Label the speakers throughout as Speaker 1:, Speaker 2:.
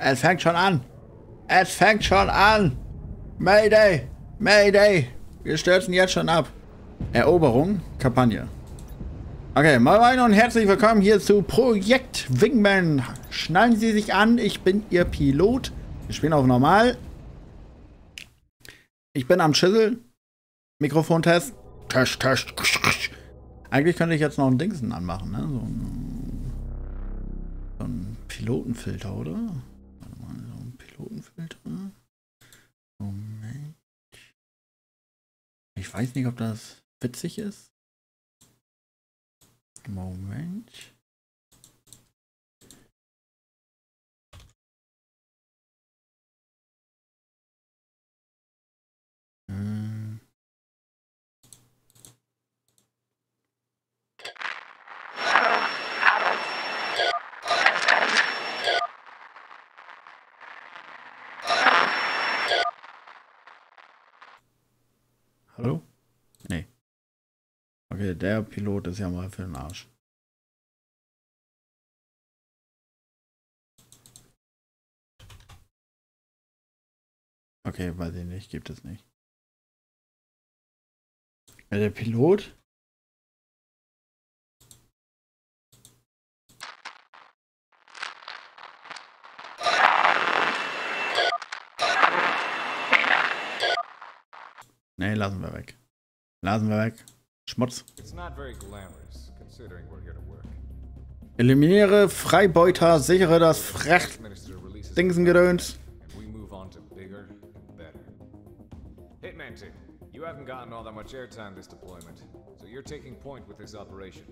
Speaker 1: Es fängt schon an. Es fängt schon an. Mayday. Mayday. Wir stürzen jetzt schon ab. Eroberung. Kampagne. Okay, moin moin und herzlich willkommen hier zu Projekt Wingman. Schnallen Sie sich an, ich bin Ihr Pilot. Wir spielen auf normal. Ich bin am Schissel. Mikrofontest. Test, Test. Eigentlich könnte ich jetzt noch ein Dingsen anmachen, ne? So ein Pilotenfilter, oder? Pilotenfilter. Moment. Ich weiß nicht, ob das witzig ist. Moment. Hallo? Nee. Okay, der Pilot ist ja mal für den Arsch. Okay, weiß ich nicht, gibt es nicht. Ja, der Pilot? Nee, lassen wir weg. Lassen wir weg. Schmutz. Eliminiere Freibeuter, sichere das Fracht Dingsengedöns.
Speaker 2: Hitman 2, you haven't gotten all that much airtime this deployment, so you're taking point with this operation.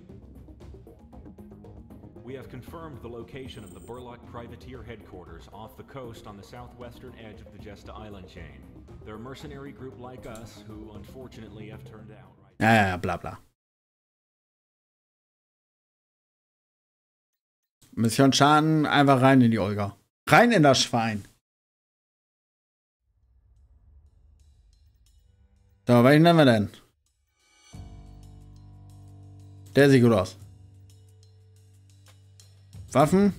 Speaker 3: We have confirmed the location of the Burlock Privateer headquarters off the coast on the southwestern edge of the Jesta Island chain. They're
Speaker 1: ja, ja, bla bla. Mission Schaden, einfach rein in die Olga. Rein in das Schwein. So, welchen nennen wir denn? Der sieht gut aus. Waffen.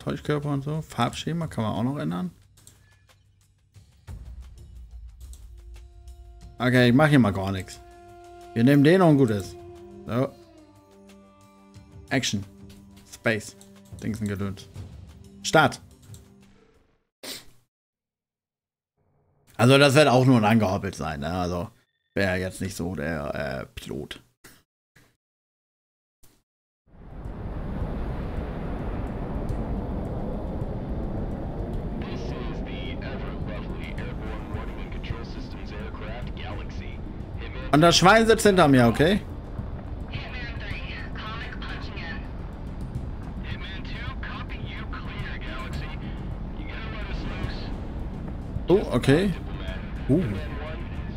Speaker 1: Täuschkörper und so. Farbschema kann man auch noch ändern. Okay, ich mache hier mal gar nichts. Wir nehmen den und gut ist. So. Action. Space. Dingsen gedöns. Start. Also das wird auch nur ein angehoppelt sein. Ne? Also wäre jetzt nicht so der äh, Pilot. Und das Schwein sitzt hinter mir, okay?
Speaker 4: Hitman 3, comic punching in. Hitman 2, copy you clear, Galaxy. You gotta let us loose.
Speaker 1: Oh, okay. Uh.
Speaker 4: Hitman 1,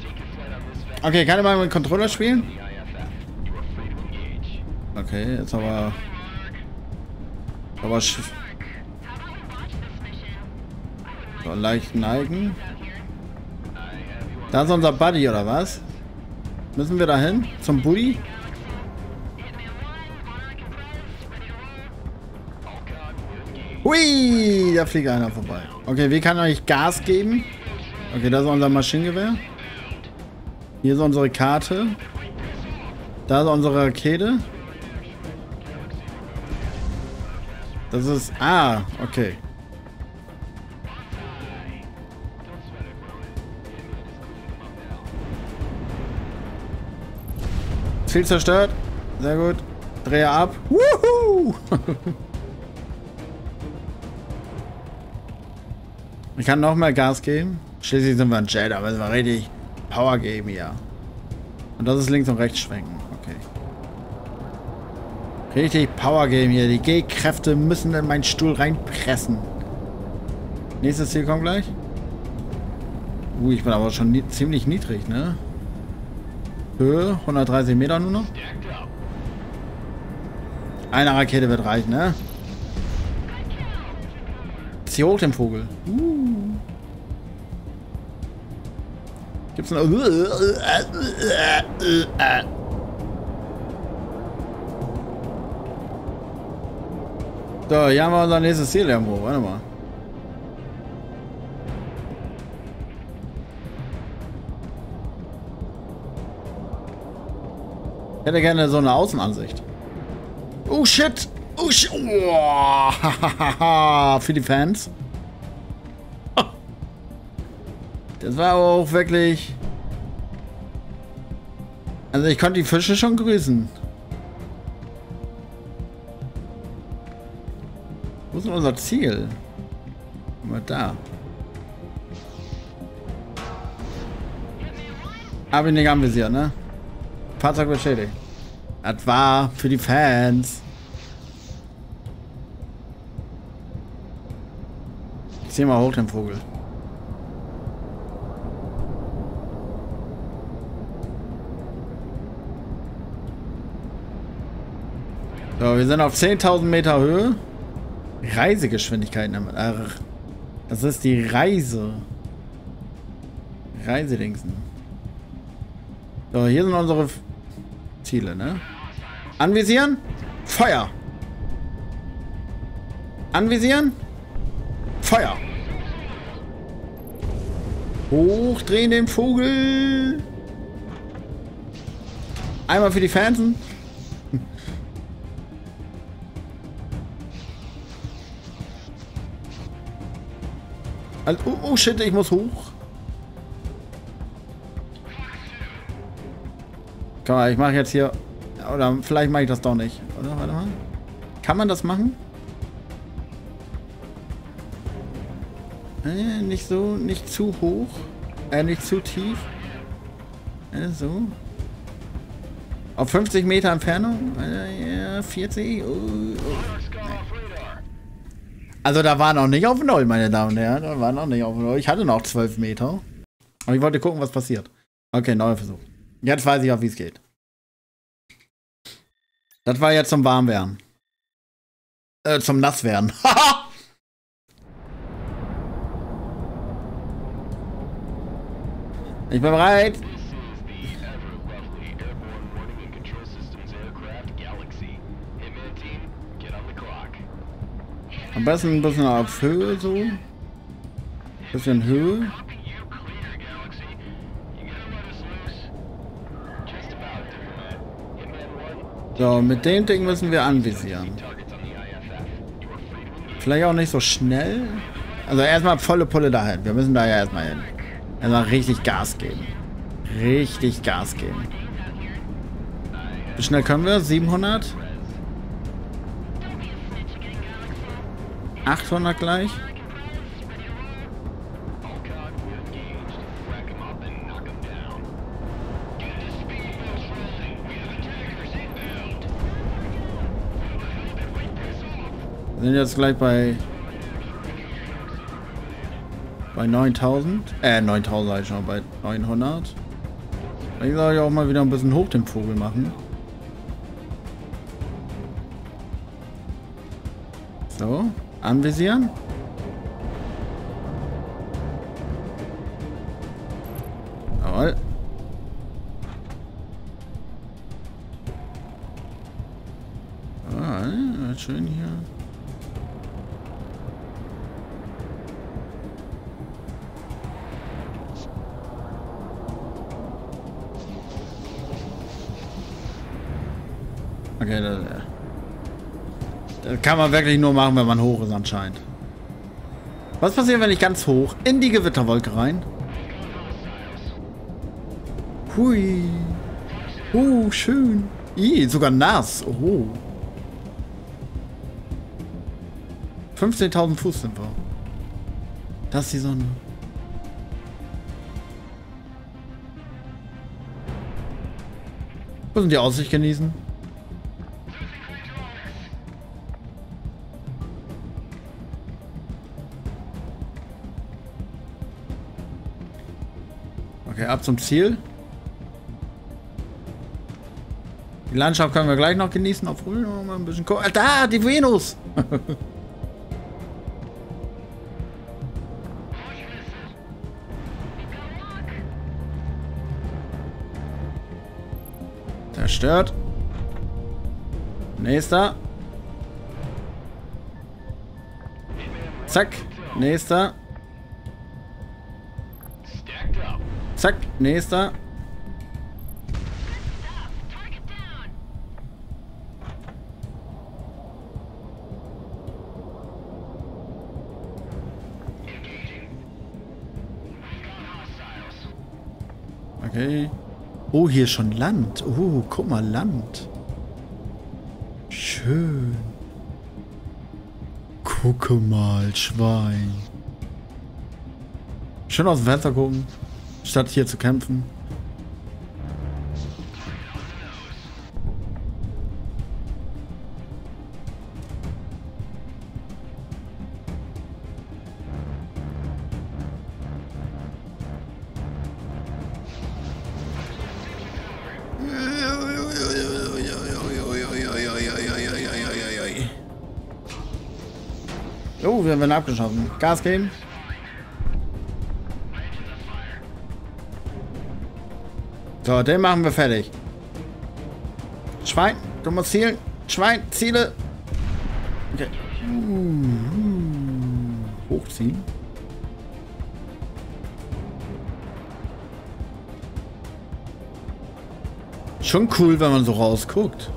Speaker 4: take your flight on this vector
Speaker 1: Okay, kann ich mal mit Controller spielen? Okay, jetzt aber. Aber sch- so leicht neigen. Da ist unser Buddy, oder was? Müssen wir da hin? Zum Buddy?
Speaker 4: Hitman 1, Monarch and Press, ready to roll. All cog, engage.
Speaker 1: Hui, da fliegt einer vorbei. Okay, wie kann ich Gas geben? Okay, das ist unser Maschinengewehr. Hier ist unsere Karte. Da ist unsere Rakete. Das ist... Ah, okay. Ziel zerstört. Sehr gut. Drehe ab. Wuhu! Ich kann noch mehr Gas geben. Schließlich sind wir ein aber es war richtig Power geben hier. Und das ist links und rechts schwenken. Okay. Richtig Power geben hier. Die G-Kräfte müssen in meinen Stuhl reinpressen. Nächstes Ziel kommt gleich. Uh, ich bin aber schon nie ziemlich niedrig, ne? Höhe 130 Meter nur noch. Eine Rakete wird reichen, ne? Zieh hoch den Vogel. Uh. Gibt's noch. So, hier haben wir unser nächstes Ziel irgendwo. Warte mal. Hätte gerne so eine Außenansicht. Oh shit! Oh shit! Oh, für die Fans. Das war auch wirklich... Also ich konnte die Fische schon grüßen. Wo ist denn unser Ziel? Mal da. Hab ich nicht anvisiert, ne? Fahrzeug beschädigt. Das war für die Fans. Zieh mal hoch den Vogel. So, wir sind auf 10.000 Meter Höhe. Reisegeschwindigkeit. Das ist die Reise. Reisedingsen. So, hier sind unsere Ziele, ne? Anvisieren. Feuer. Anvisieren. Feuer. Hochdrehen den Vogel. Einmal für die Fansen. Oh, oh shit, ich muss hoch. Komm mal, ich mache jetzt hier... Oder vielleicht mache ich das doch nicht. Oder? Warte mal. Kann man das machen? Äh, nicht so, nicht zu hoch. Äh, nicht zu tief. Äh, so. Auf 50 Meter Entfernung? Äh, ja, 40. Oh, oh. Also da war noch nicht auf Null, meine Damen und Herren. Da war noch nicht auf Null. Ich hatte noch 12 Meter. Aber ich wollte gucken, was passiert. Okay, neuer Versuch. Jetzt weiß ich auch, wie es geht. Das war jetzt zum Warmwerden. Äh, zum Nasswerden. ich bin bereit. Am besten ein bisschen auf Höhe so. Bisschen Höhe. So, mit dem Ding müssen wir anvisieren. Vielleicht auch nicht so schnell. Also erstmal volle Pulle dahin. Wir müssen da ja erstmal hin. Erstmal richtig Gas geben. Richtig Gas geben. Wie schnell können wir? 700? 800 gleich? Sind jetzt gleich bei bei 9000. Äh, 9000 halt schon, bei 900. Ich soll ja auch mal wieder ein bisschen hoch den Vogel machen. So, anvisieren. Kann man wirklich nur machen, wenn man hoch ist anscheinend. Was passiert, wenn ich ganz hoch in die Gewitterwolke rein? Hui. Uh, schön. Ih, sogar nass. Oh. 15.000 Fuß sind wir. Das ist die Sonne. Müssen die Aussicht genießen? Ab zum Ziel. Die Landschaft können wir gleich noch genießen. Auf Ruhe noch mal ein bisschen gucken. Da, die Venus! Zerstört. Nächster. Zack. Nächster. Zack, nächster. Okay. Oh, hier schon Land. Oh, guck mal, Land. Schön. Gucke mal, Schwein. Schön aus dem Fenster gucken statt hier zu kämpfen. Oh, wir werden abgeschossen. Gas geben. So, den machen wir fertig. Schwein, du musst zielen. Schwein, Ziele. Okay. Hochziehen. Schon cool, wenn man so rausguckt.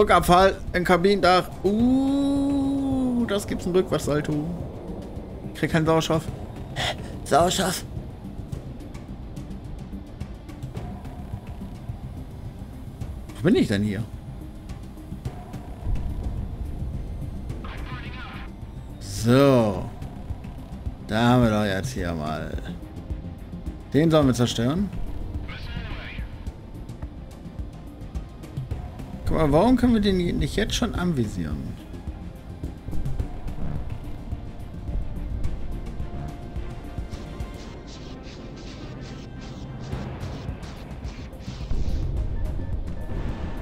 Speaker 1: Druckabfall im Kabinendach. Uh, das gibt's ein Rückwärtssalto. Ich krieg keinen Sauerstoff. Sauerstoff. Wo bin ich denn hier? So. Da haben wir doch jetzt hier mal. Den sollen wir zerstören. Mal, warum können wir den nicht jetzt schon anvisieren?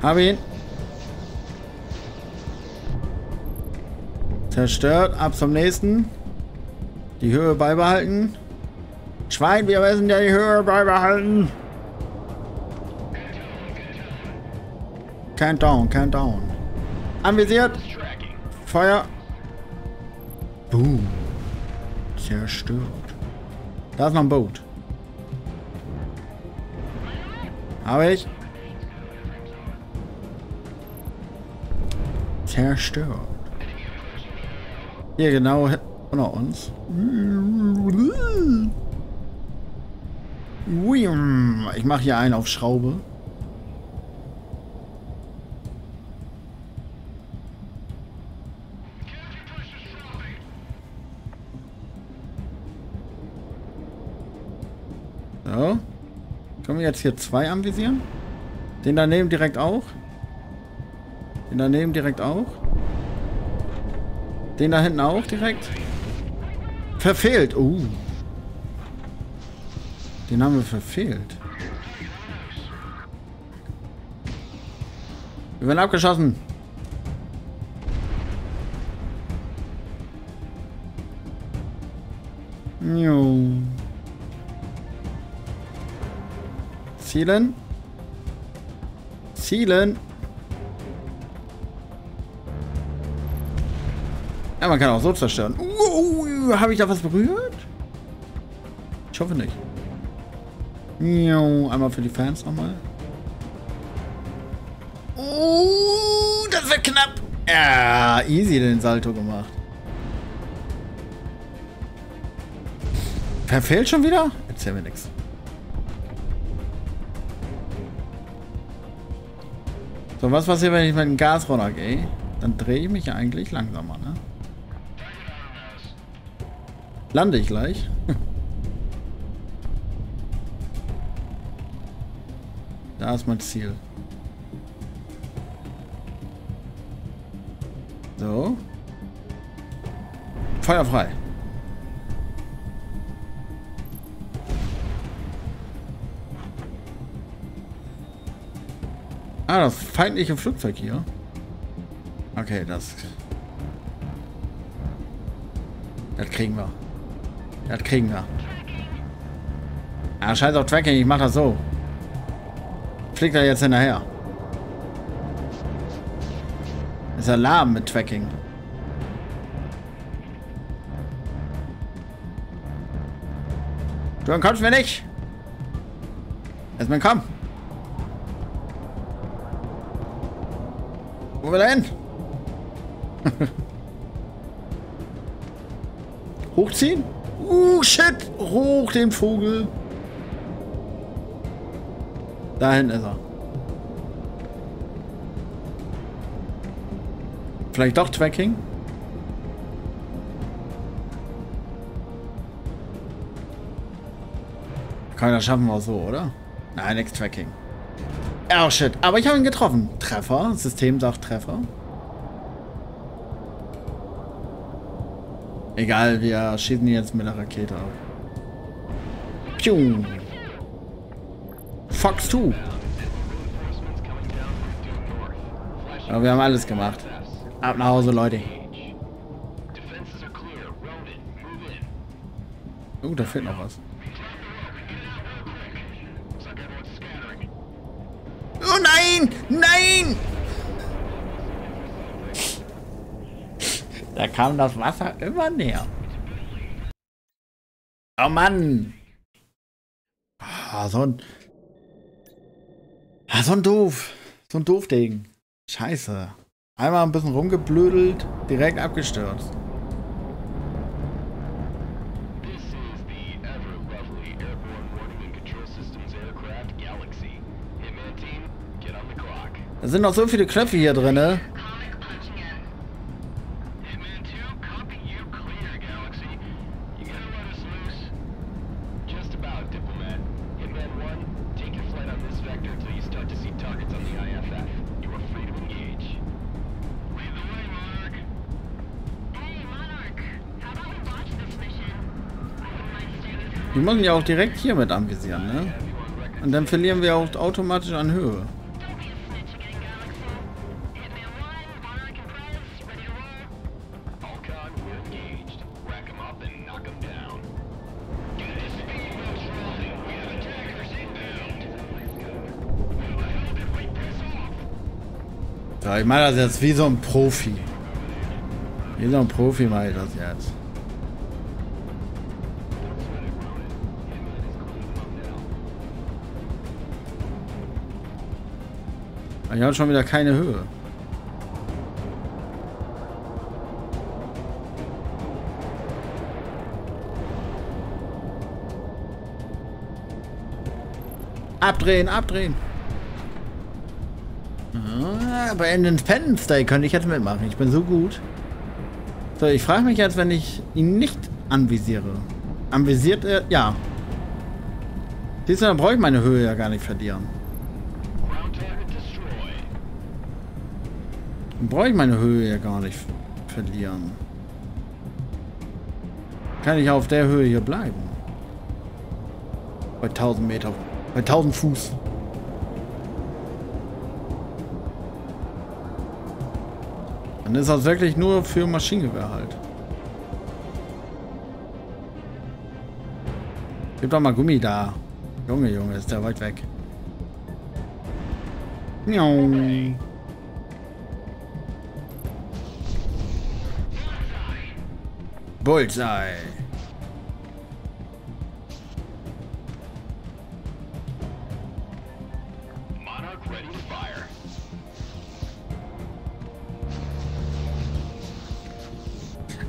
Speaker 1: Hab ihn. Zerstört. Ab zum nächsten. Die Höhe beibehalten. Schwein, wir müssen ja die Höhe beibehalten. Countdown, Countdown. Anvisiert. Feuer. Boom. Zerstört. Da ist noch ein Boot. Habe ich. Zerstört. Hier genau unter uns. Ich mache hier einen auf Schraube. Jetzt hier zwei anvisieren? Den daneben direkt auch? Den daneben direkt auch? Den da hinten auch direkt? Verfehlt. Uh. Den haben wir verfehlt. Wir werden abgeschossen. Jo. Zielen. Zielen. Ja, man kann auch so zerstören. Uh, Habe ich da was berührt? Ich hoffe nicht. Einmal für die Fans nochmal. Uh, das wird knapp. Ja, easy den Salto gemacht. Verfehlt schon wieder? Erzähl mir nichts. So, was passiert, wenn ich mit dem Gas runtergehe? Dann drehe ich mich eigentlich langsamer, ne? Lande ich gleich? da ist mein Ziel. So. Feuer frei. Ah, das feindliche Flugzeug hier. Okay, das... Das kriegen wir. Das kriegen wir. Ah, scheiß auf Tracking, ich mach das so. Fliegt er jetzt hinterher. Ist Alarm mit Tracking. Du kommst mir nicht. Erstmal komm. Wo will er hin? Hochziehen? Uh, shit! Hoch den Vogel. Da hinten ist er. Vielleicht doch Tracking? Kann das schaffen wir so, oder? Nein, nix Tracking. Oh shit, aber ich habe ihn getroffen. Treffer, System sagt Treffer. Egal, wir schießen ihn jetzt mit der Rakete ab. Pium. Fox 2. Aber wir haben alles gemacht. Ab nach Hause, Leute. Oh, da fehlt noch was. Da kam das Wasser immer näher. Oh Mann! Ah, so ein. Ah, so ein doof. So ein doof Ding. Scheiße. Einmal ein bisschen rumgeblödelt, direkt abgestürzt. Da sind noch so viele Knöpfe hier drin, Die müssen ja auch direkt hier mit anvisieren, ne? Und dann verlieren wir auch automatisch an Höhe.
Speaker 4: Don't be a snitch again, Galaxy. Hitman 1, Monarch and Prez, ready to roll? Falcon, we're engaged. Rack 'em up and knock 'em down. Get a speedboat's rolling. We have attackers inbound. Who the hell did we piss off?
Speaker 1: Ja, ich meine das jetzt wie so ein Profi. Wie so ein Profi mache ich das jetzt. Ich habe schon wieder keine Höhe. Abdrehen, abdrehen. Ah, bei Independence Day könnte ich jetzt mitmachen. Ich bin so gut. So, ich frage mich jetzt, wenn ich ihn nicht anvisiere. Anvisiert er? Ja. Siehst du, dann brauche ich meine Höhe ja gar nicht verlieren. Brauche ich meine Höhe ja gar nicht verlieren. Kann ich auf der Höhe hier bleiben. Bei 1000 Meter. Bei 1000 Fuß. Dann ist das wirklich nur für Maschinengewehr halt. Gib doch mal Gummi da. Junge, Junge, ist der weit weg. Miau. Bullseye.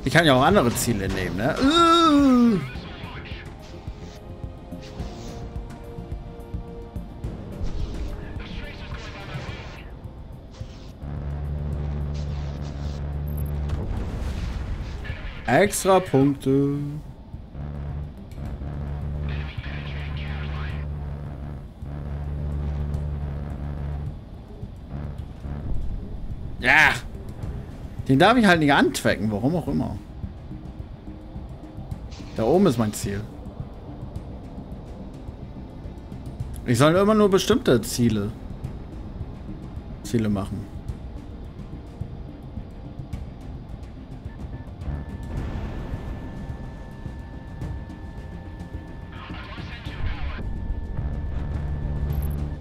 Speaker 1: Ich kann ja auch andere Ziele nehmen, ne? Uh. Extra Punkte. Ja. Den darf ich halt nicht antwecken, warum auch immer. Da oben ist mein Ziel. Ich soll immer nur bestimmte Ziele Ziele machen.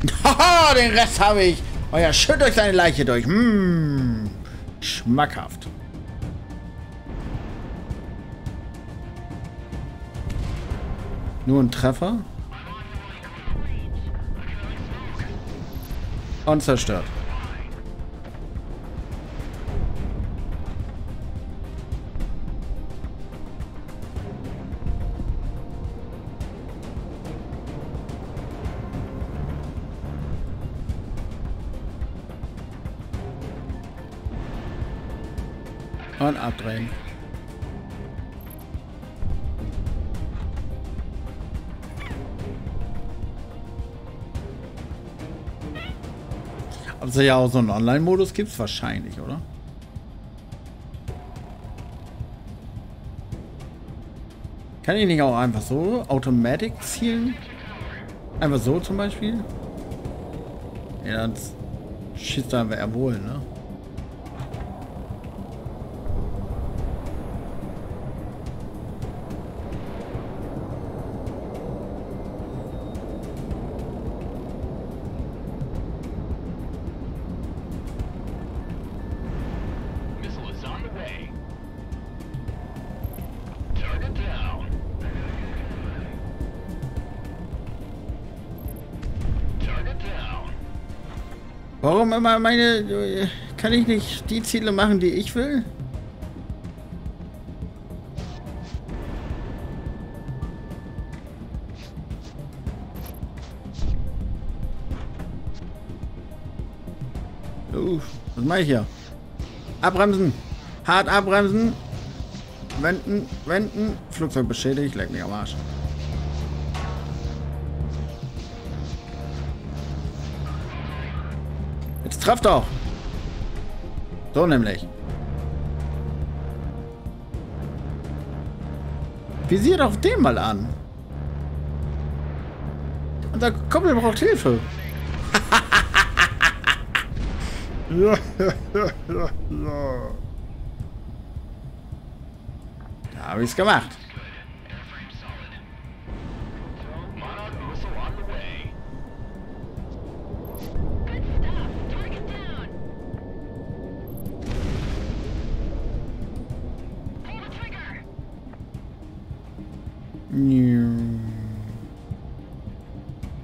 Speaker 1: Haha, den Rest habe ich. Oh ja, schütt euch seine Leiche durch. Mmh, schmackhaft. Nur ein Treffer. Und zerstört. Abdrehen. Ob es ja auch so einen Online-Modus gibt, wahrscheinlich, oder? Kann ich nicht auch einfach so Automatic zielen? Einfach so zum Beispiel? Ja, dann schießt er einfach wohl, ne? Warum immer meine... Kann ich nicht die Ziele machen, die ich will? Uff, was mache ich hier? Abbremsen! Hart abbremsen! Wenden, wenden! Flugzeug beschädigt, leck mich am Arsch. Treff doch! So nämlich. Visier doch den mal an. Unser Kumpel braucht Hilfe. ja, ja, ja. Da habe ich's gemacht.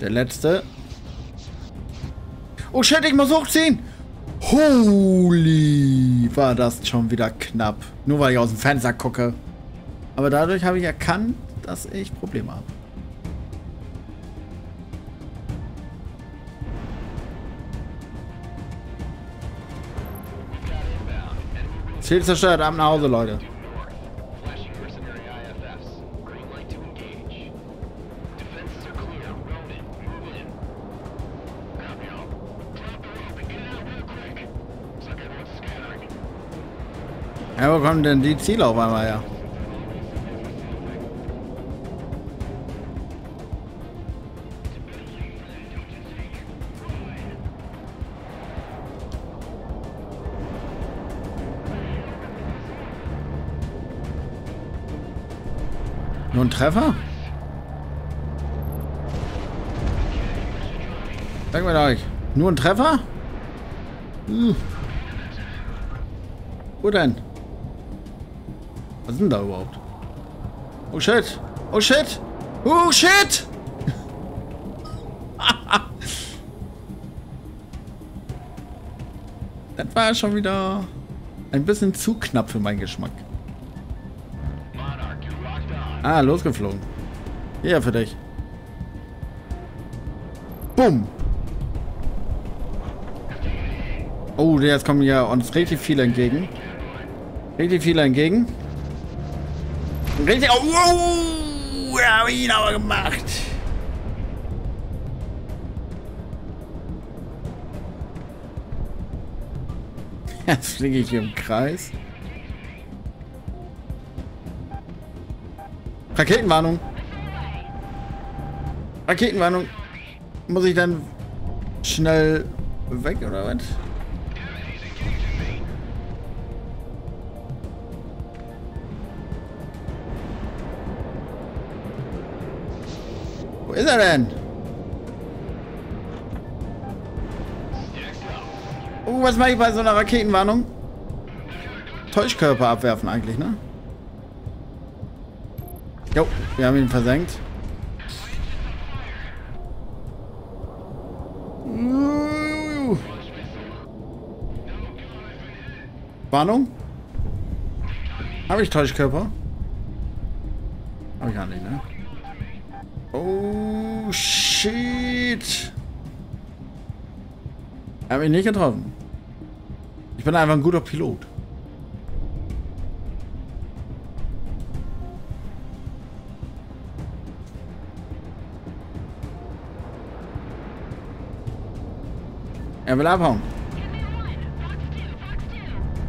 Speaker 1: Der letzte. Oh shit, ich muss hochziehen. Holy, war das schon wieder knapp. Nur weil ich aus dem Fenster gucke. Aber dadurch habe ich erkannt, dass ich Probleme habe. Ziel zerstört, ab nach Hause, Leute. Wo kommen denn die Ziele auf einmal her? Nur ein Treffer? Sag mal euch. Nur ein Treffer? Hm. Wo denn? Ist denn da überhaupt? Oh shit! Oh shit! Oh shit! das war schon wieder ein bisschen zu knapp für meinen Geschmack. Ah, losgeflogen. Hier für dich. Bumm! Oh, jetzt kommen ja uns richtig viele entgegen. Richtig viele entgegen. Richtig. Oh, wow! Hab ich ihn aber gemacht. Jetzt fliege ich im Kreis. Raketenwarnung. Raketenwarnung. Muss ich dann schnell weg oder was? Ist er denn? Oh, was mache ich bei so einer Raketenwarnung? Täuschkörper abwerfen eigentlich, ne? Jo, wir haben ihn versenkt. Warnung? Habe ich Täuschkörper? Habe ich gar nicht, ne? Oh, shit. Er hat mich nicht getroffen. Ich bin einfach ein guter Pilot.
Speaker 4: Er will abhauen.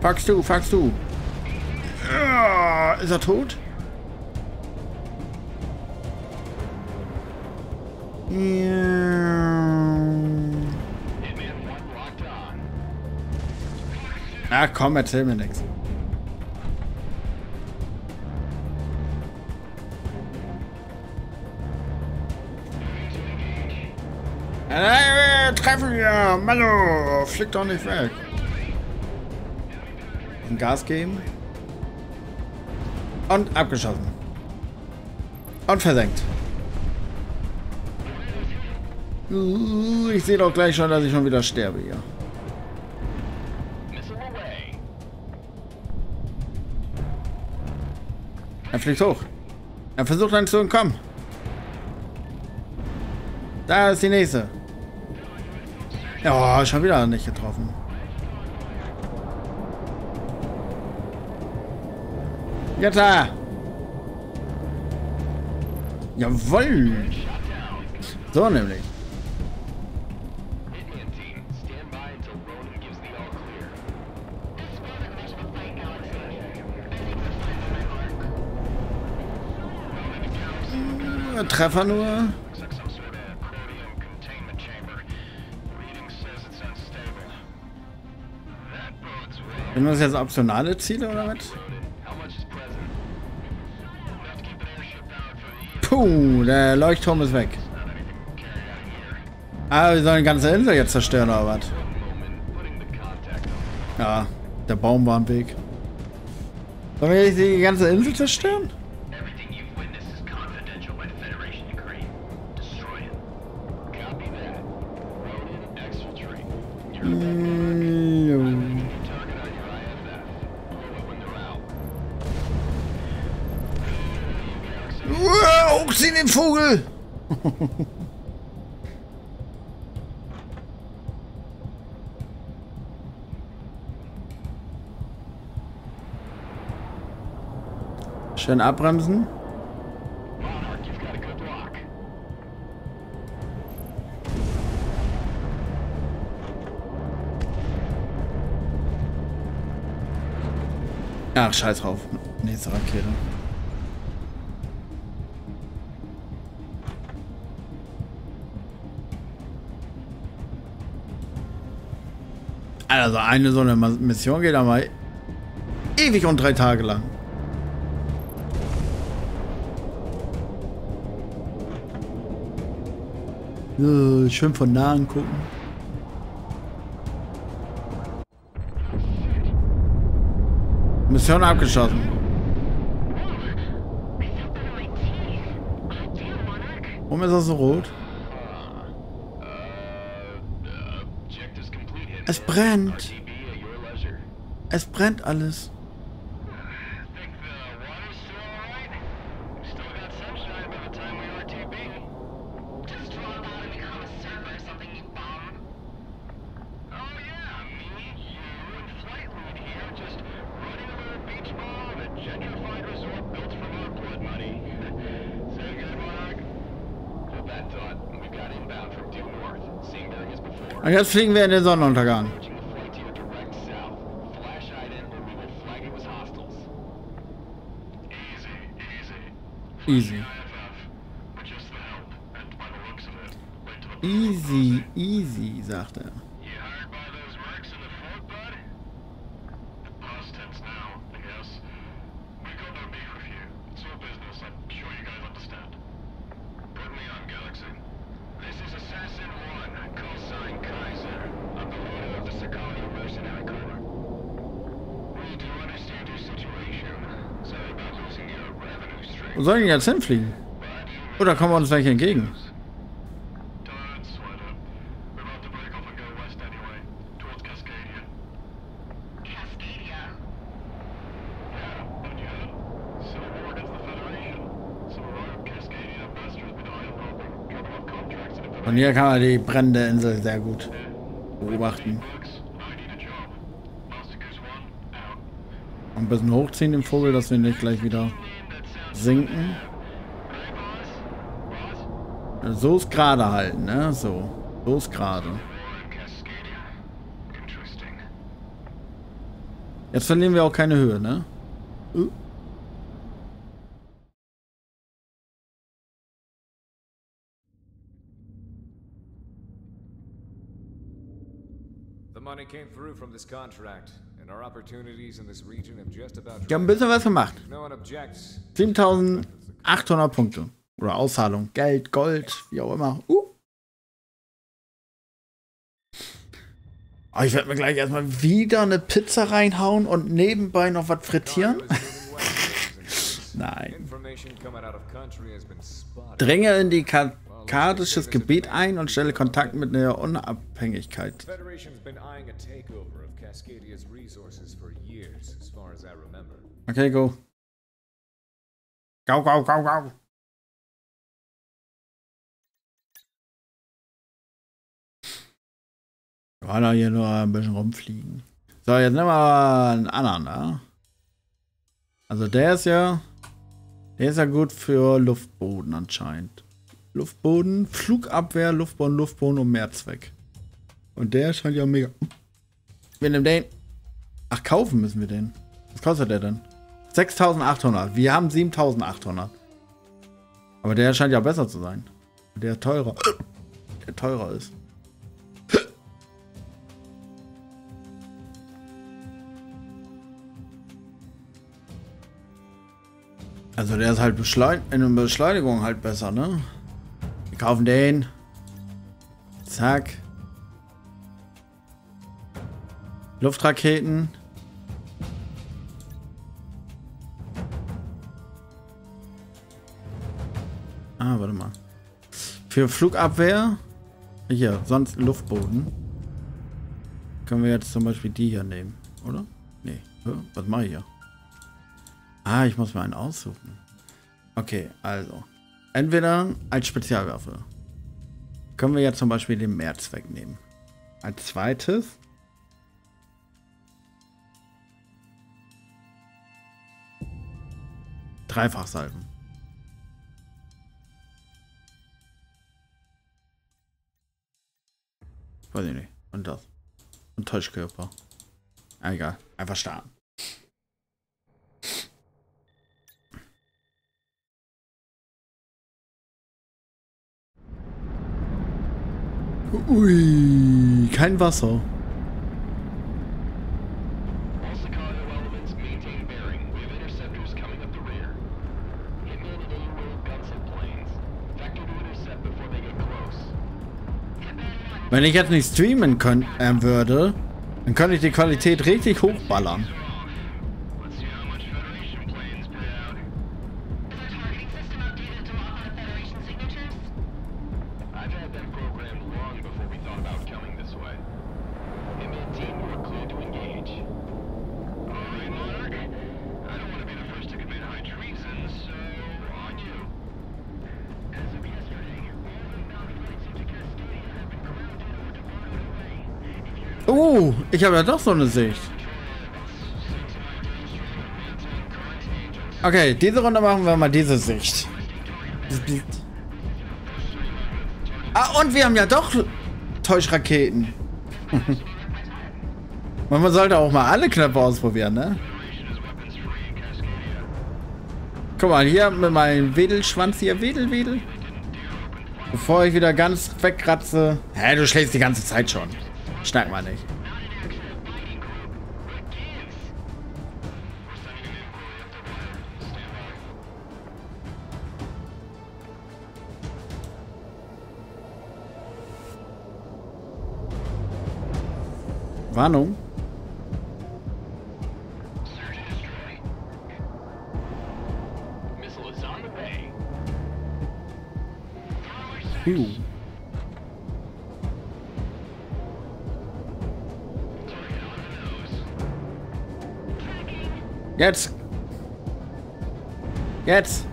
Speaker 4: Fax du, fax du. Ist er tot? Ach komm, erzähl mir nichts. Treffen wir! Mello! Flieg doch nicht weg! Und Gas geben. Und abgeschossen. Und versenkt. Ich sehe doch gleich schon, dass ich schon wieder sterbe hier. Er fliegt hoch. Er versucht dann zu entkommen. Da ist die nächste. Ja, schon wieder nicht getroffen. Jetzt. Jawoll. So nämlich. Treffer nur. Sind das jetzt optionale Ziele oder was? Puh, der Leuchtturm ist weg. Ah, wir sollen die ganze Insel jetzt zerstören oder was? Ja, der Baum war im Weg. Sollen wir die ganze Insel zerstören? ein Vogel! Schön abbremsen. Ach, scheiß drauf. Nächste Rakete. Also eine so eine Mission geht aber ewig und drei Tage lang. So, schön von nahen gucken. Mission
Speaker 5: abgeschossen.
Speaker 4: Warum ist das so rot? Es brennt. Es brennt alles. Und jetzt fliegen wir in den Sonnenuntergang.
Speaker 1: Easy. Easy,
Speaker 4: easy, sagt er. sollen die jetzt hinfliegen? Oder kommen wir uns gleich entgegen? Von hier kann man die brennende Insel sehr gut beobachten. Ein bisschen hochziehen den Vogel, dass wir nicht gleich wieder sinken. So ist gerade halten, ne? So. So ist gerade.
Speaker 1: Jetzt verlieren wir auch keine Höhe, ne?
Speaker 2: The money came through from this contract.
Speaker 1: Ich habe ein bisschen was gemacht.
Speaker 2: No one objects.
Speaker 1: 7800 Punkte. Oder Auszahlung. Geld, Gold, wie auch immer. Uh. Oh, ich werde mir gleich erstmal wieder eine Pizza reinhauen und nebenbei noch was frittieren. Nein. Dränge in die kardisches Gebiet ein und stelle Kontakt mit der Unabhängigkeit. Okay, go. Go, go, go, go. War da hier nur ein bisschen rumfliegen. So, jetzt nehmen wir einen anderen, ne? Also der ist ja. Der ist ja gut für Luftboden anscheinend. Luftboden, Flugabwehr, Luftboden, Luftboden und Mehrzweck. Und der scheint ja mega. Wir nehmen den. Ach, kaufen müssen wir den. Was kostet der denn? 6800. Wir haben 7800. Aber der scheint ja besser zu sein. Der teurer. Der teurer ist. Also der ist halt beschleun in der Beschleunigung halt besser, ne? Wir kaufen den. Zack. Luftraketen. Für Flugabwehr. Hier, sonst Luftboden. Können wir jetzt zum Beispiel die hier nehmen, oder? Nee. Was mache ich hier? Ah, ich muss mir einen aussuchen. Okay, also. Entweder als Spezialwaffe. Können wir jetzt zum Beispiel den Mehrzweck nehmen. Als zweites. Dreifachsalben. Weiß ich nicht. Und das. Und Täuschkörper. Ah, egal. Einfach starten. Ui, kein Wasser. Wenn ich jetzt nicht streamen können, äh, würde, dann könnte ich die Qualität richtig hochballern. Ich habe ja doch so eine Sicht. Okay, diese Runde machen wir mal diese Sicht. Ah, und wir haben ja doch Täuschraketen. Man sollte auch mal alle Knöpfe ausprobieren, ne? Guck mal, hier mit meinem Wedelschwanz hier, Wedel, Wedel. Bevor ich wieder ganz wegkratze. Hä, du schläfst die ganze Zeit schon. Schnack mal nicht.
Speaker 4: Way.
Speaker 1: Piu. Jetzt. Jetzt.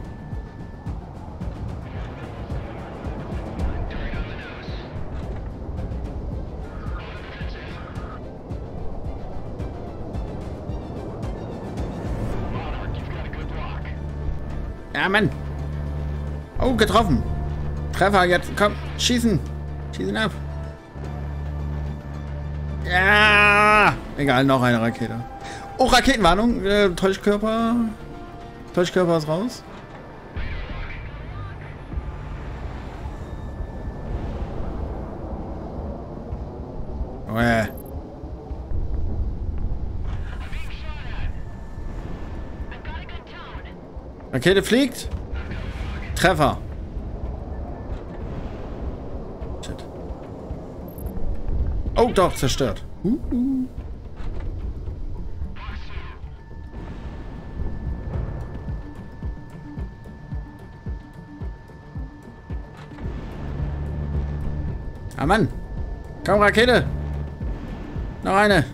Speaker 1: Ja, Mann. Oh, getroffen. Treffer, jetzt. Komm, schießen. Schießen ab. Ja. Egal, noch eine Rakete. Oh, Raketenwarnung. Äh, Täuschkörper. Täuschkörper ist raus. Rakete fliegt. Treffer. Shit. Oh, doch, zerstört. Uh, uh. Ah, Mann. Komm, Rakete. Noch eine.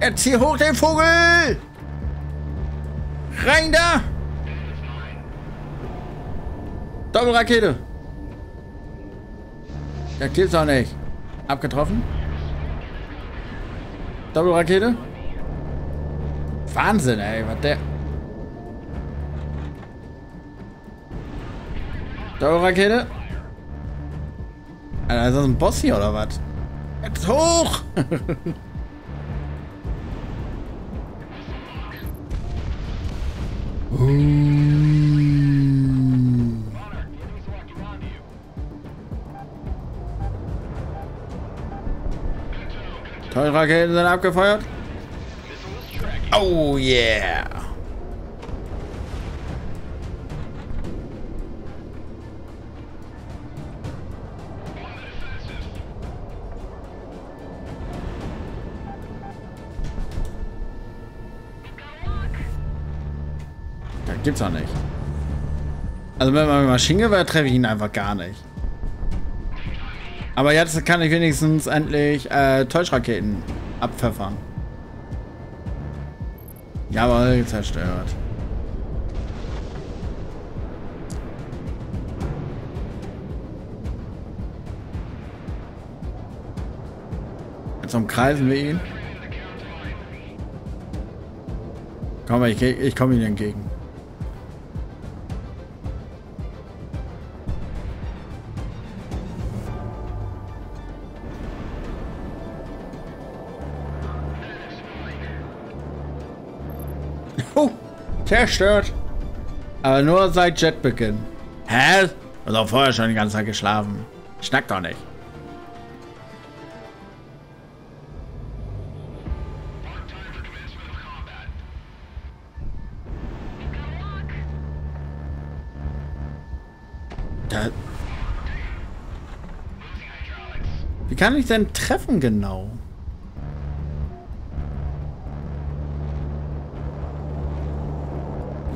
Speaker 1: Jetzt zieh hoch den Vogel! Rein da! Doppelrakete! Das gibt's doch nicht. Abgetroffen? Doppelrakete? Wahnsinn, ey, was der. Doppelrakete? Alter, ist das ein Boss hier oder was? Jetzt hoch! Tolle Raketen sind abgefeuert. Oh yeah. Gibt's auch nicht. Also wenn man mit Maschinengewehr treffe ich ihn einfach gar nicht. Aber jetzt kann ich wenigstens endlich äh, Täuschraketen abpfeffern. Jawohl, zerstört. Jetzt umkreisen wir ihn. Komm, ich, ich komme ihm entgegen. Zerstört. Aber nur seit Jetbeginn. Hä? Hast auch vorher schon die ganze Zeit geschlafen. Schnack doch nicht. Da. Wie kann ich denn treffen genau?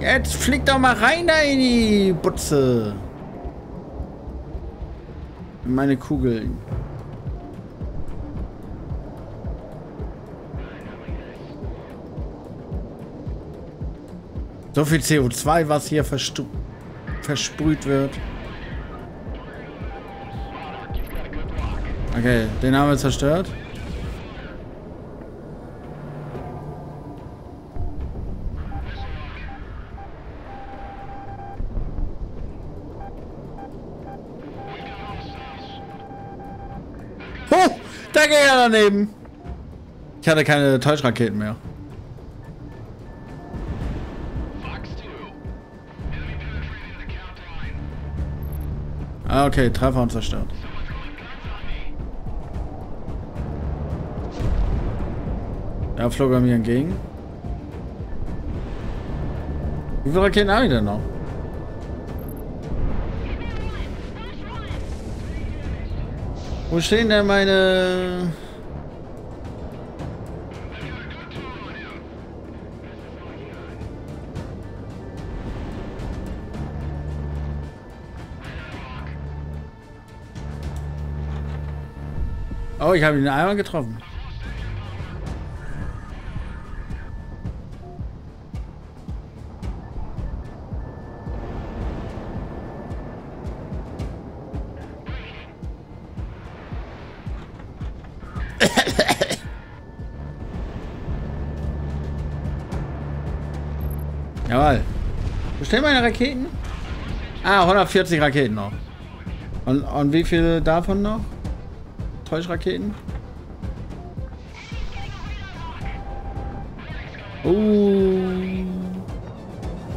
Speaker 1: Jetzt flieg doch mal rein da in die Butze. In meine Kugeln. So viel CO2, was hier versprüht wird. Okay, den haben wir zerstört. Daneben. Ich hatte keine Täuschraketen mehr.
Speaker 4: Fox 2. Enemy penetrated the count line.
Speaker 1: Ah, okay, Treffer und zerstört. Da flog er mir entgegen. Wie viele Raketen habe ich denn noch? Wo stehen denn meine... ich habe ihn einmal getroffen. Jawohl. Wo stehen meine Raketen? Ah, 140 Raketen noch. Und, und wie viele davon noch? Täuschraketen? Uh.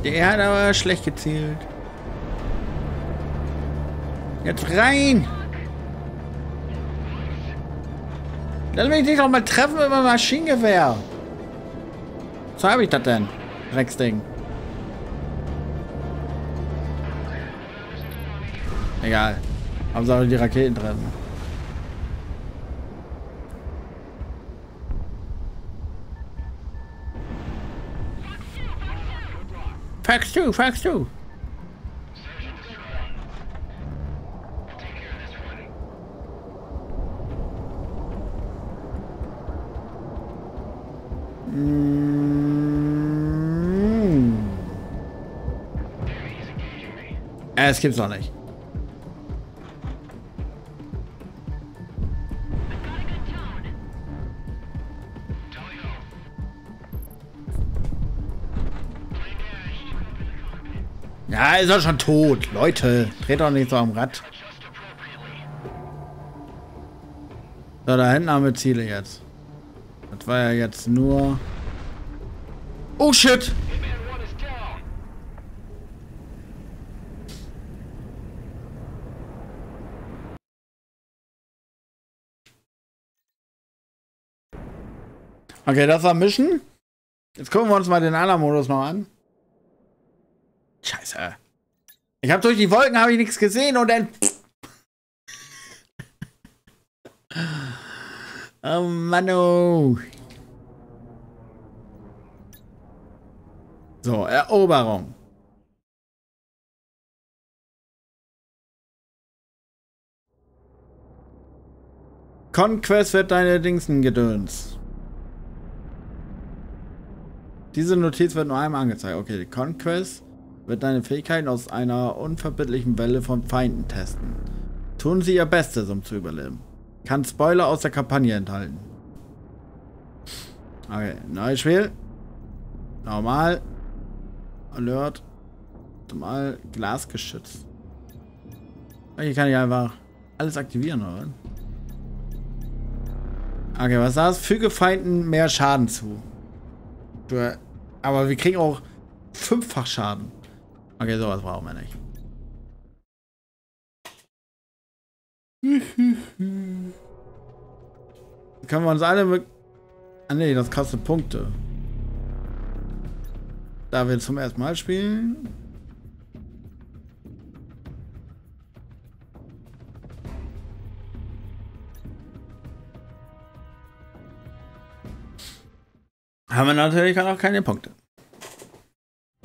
Speaker 1: Der hat aber schlecht gezielt. Jetzt rein! Lass mich nicht doch mal treffen mit meinem Maschinengewehr. Was habe ich das denn? Drecksding. Egal. Hauptsache die Raketen treffen. Fax 2, Fax 2. Mm. Äh, Es gibt's Ja, ist er schon tot. Leute, dreht doch nicht so am Rad. So, da hinten haben wir Ziele jetzt. Das war ja jetzt nur... Oh, shit!
Speaker 4: Hitman 1 is down.
Speaker 1: Okay, das war Mission. Jetzt gucken wir uns mal den anderen Modus noch an. Scheiße. Ich habe durch die Wolken habe ich nichts gesehen und dann. Oh Mann, oh. So, Eroberung. Conquest wird deine Dingsen gedöns. Diese Notiz wird nur einmal angezeigt. Okay, Conquest wird deine Fähigkeiten aus einer unverbindlichen Welle von Feinden testen. Tun sie ihr Bestes, um zu überleben. Kann Spoiler aus der Kampagne enthalten. Okay, neues Spiel. Normal. Alert. Normal. Glasgeschützt. Hier kann ich einfach alles aktivieren, oder? Okay, was das? Füge Feinden mehr Schaden zu. Aber wir kriegen auch fünffach Schaden. Okay, sowas brauchen wir nicht. Können wir uns alle. Ah ne, das kostet Punkte. Da wir zum ersten Mal spielen. Haben wir natürlich auch noch keine Punkte.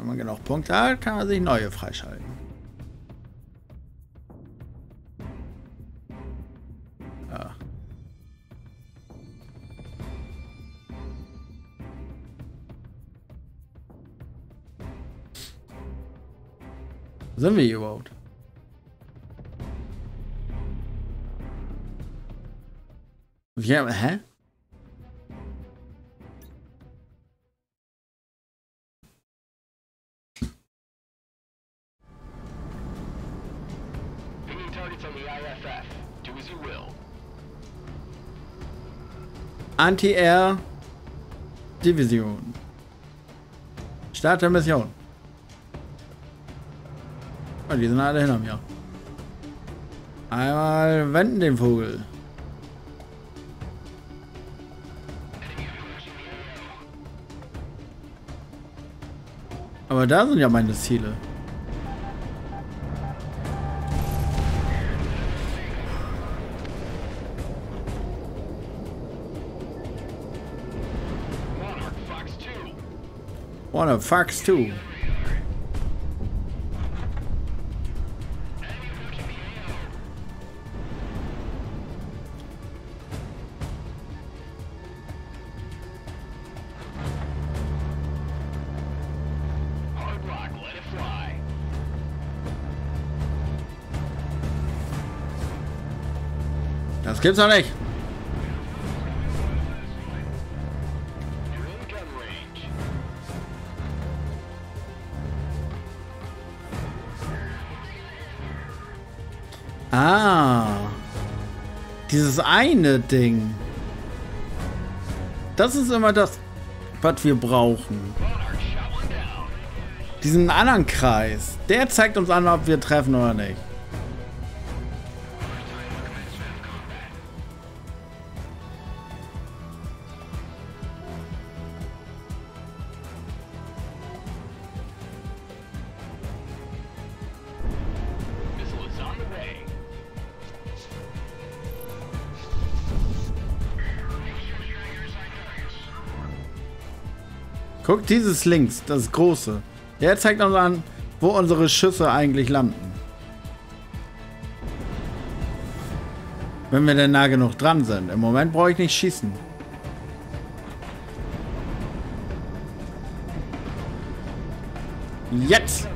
Speaker 1: Wenn man genug Punkte hat, kann man sich neue freischalten. Sind wir hier überhaupt? Ja, hä? Anti-Air Division. Start der Mission. Oh, die sind alle hinter mir. Einmal wenden den Vogel. Aber da sind ja meine Ziele. Wanna Fox 2.
Speaker 4: Hard rock, let it fly.
Speaker 1: Das gibt's doch nicht. Eine Ding. Das ist immer das. was wir brauchen. Diesen anderen Kreis, der zeigt uns an, ob wir treffen oder nicht. Guck, dieses links, das große. Der zeigt uns an, wo unsere Schüsse eigentlich landen. Wenn wir denn nah genug dran sind. Im Moment brauche ich nicht schießen. Jetzt!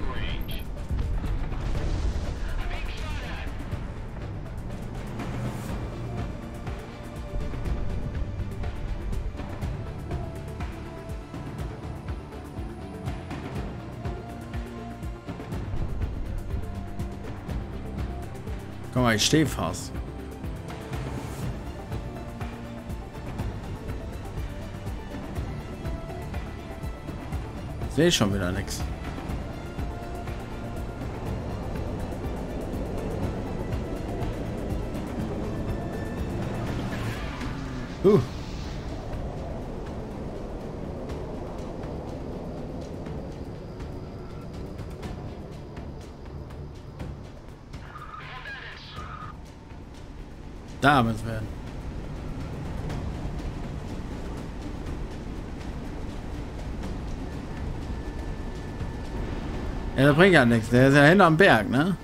Speaker 1: Ich stehe fast. Sehe schon wieder nichts. Da müssen wir hin. Ja, das bringt ja nichts. Der ist ja hinterm Berg, ne?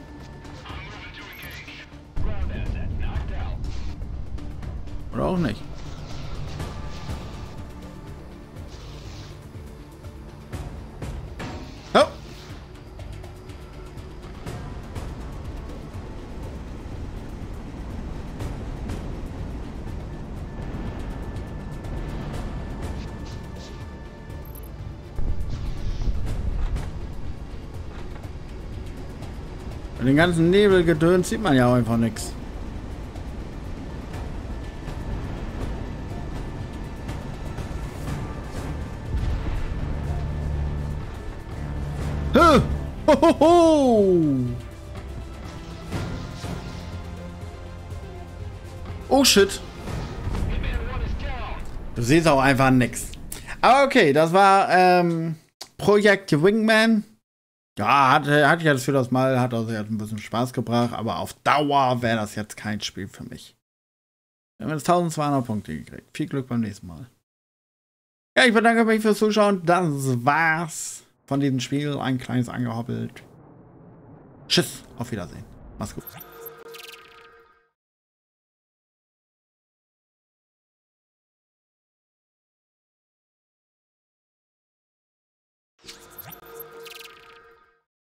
Speaker 1: Ganzen Nebelgedöns sieht man ja auch einfach nichts. Oh shit.
Speaker 4: Hitman 1 is down.
Speaker 1: Du siehst auch einfach nix. Aber okay, das war ähm, Projekt Wingman. Ja, hatte, hatte ich jetzt für das Mal, hat also jetzt ein bisschen Spaß gebracht, aber auf Dauer wäre das jetzt kein Spiel für mich. Wir haben jetzt 1200 Punkte gekriegt. Viel Glück beim nächsten Mal. Ja, ich bedanke mich fürs Zuschauen. Das war's von diesem Spiel. Ein kleines angehoppelt. Tschüss, auf Wiedersehen. Mach's gut.